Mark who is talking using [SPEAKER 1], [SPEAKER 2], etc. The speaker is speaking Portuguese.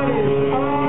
[SPEAKER 1] Fala aí, fala aí.